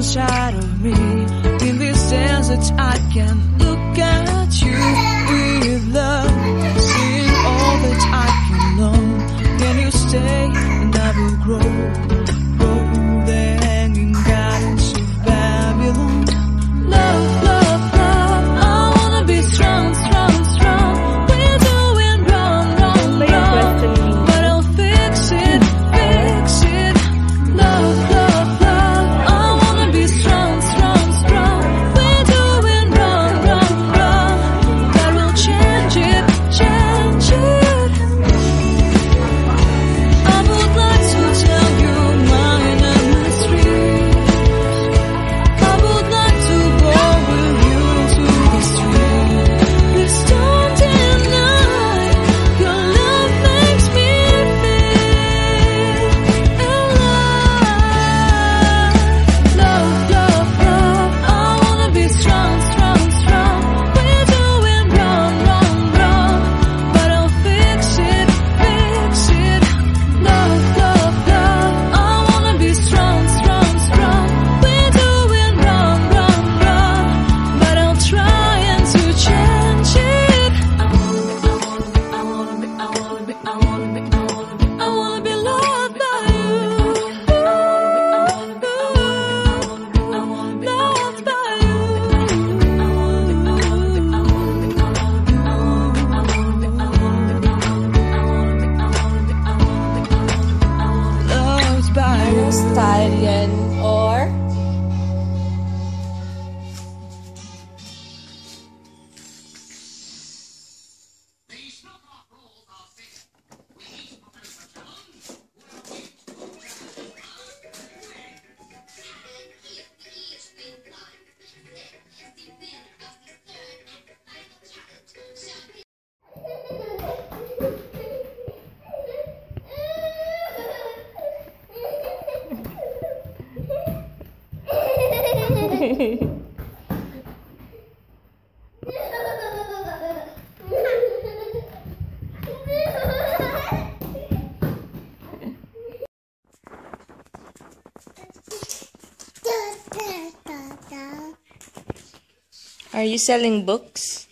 inside of me. In this sense I can Are you selling books?